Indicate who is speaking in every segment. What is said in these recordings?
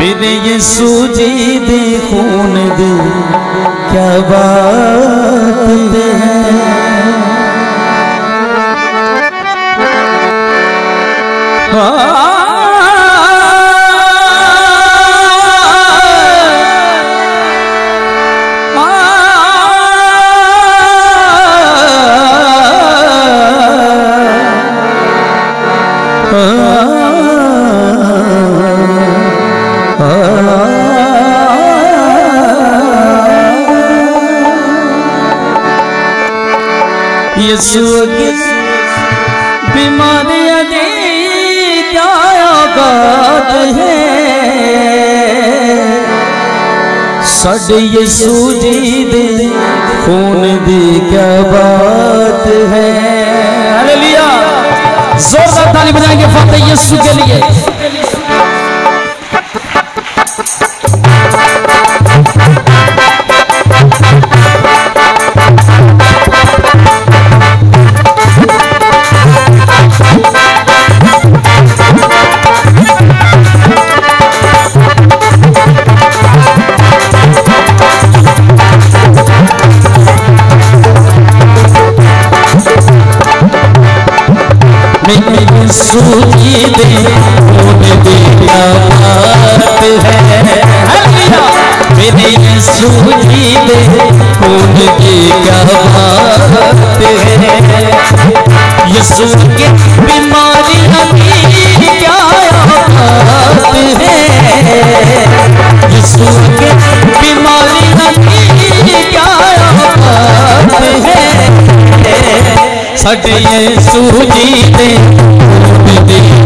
Speaker 1: मेरे ये सूजी दे खून दे क्या बात है। यीशु दे क्या है? यीशु जी दे खून दी क्या बात है? हालेलुया। जोरदार ताली बजाएँगे फतेह यीशु के लिए। यीशु की देन बेटा है मेरे यीशु की देन बेटा बात है यीशु के बीमारी हमें क्या बात है यीशु के बीमारी हमें क्या है साढ़े यीशु दे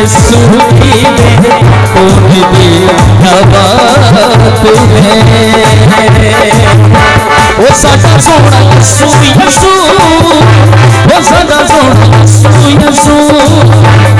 Speaker 1: मेरे यीशु जी दे खून दी बात है ओ साडा सोना यीशु यीशु ओ साडा सोना यीशु यीशु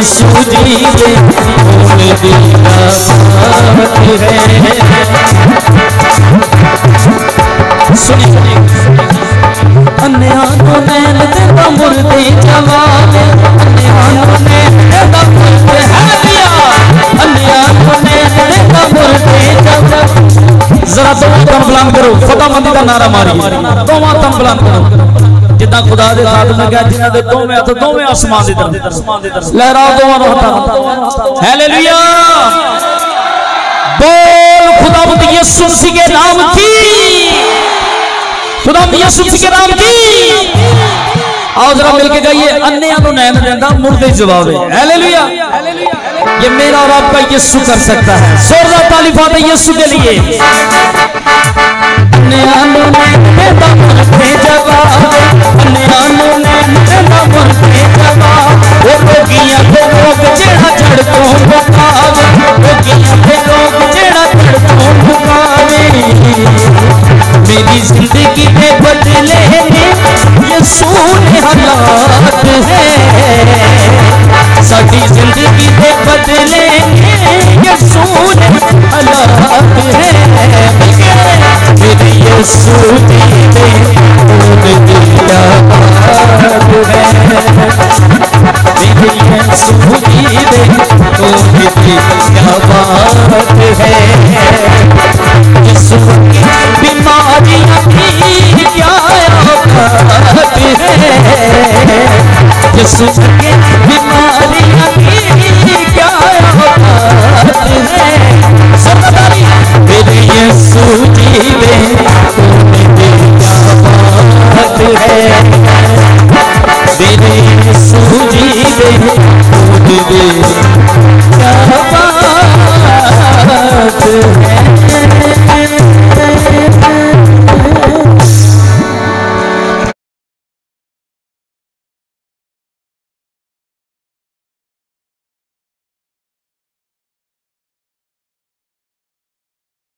Speaker 1: दे दी सुनी। सुनी नैन मुर्दे नैन मुर्दे नैन मुर्दे जरा दो तन बुलंद करो फतेहमंदी का नारा मारिए दोवां तन बुलंद करो। ਜਿੱਦਾਂ ਖੁਦਾ ਦੇ ਖਾਤਮ ਗਿਆ ਜਿਨ੍ਹਾਂ ਦੇ ਦੋਵੇਂ ਹੱਥ ਦੋਵੇਂ ਅਸਮਾਨ ਦੀ ਤਰਫ ਲਹਿਰਾਓ ਦੋਵਾਂ ਨੂੰ ਹੱਥਾਂ ਹਾਲੇਲੂਇਆ बोल खुदावंद यीशु मसीह के नाम की खुदावंद यीशु मसीह के नाम की आओ जरा मिलके गाइए अन्य को नैन देता मुर्दे जवाब है हालेलुया ये मेरा और आपका यीशु कर सकता है जोरदार ताली फाते यीशु के लिए को को को को के को मेरी ज़िंदगी में बदले यीशु ने हालात है ज़िंदगी बदले यीशु ने हालात है। मेरी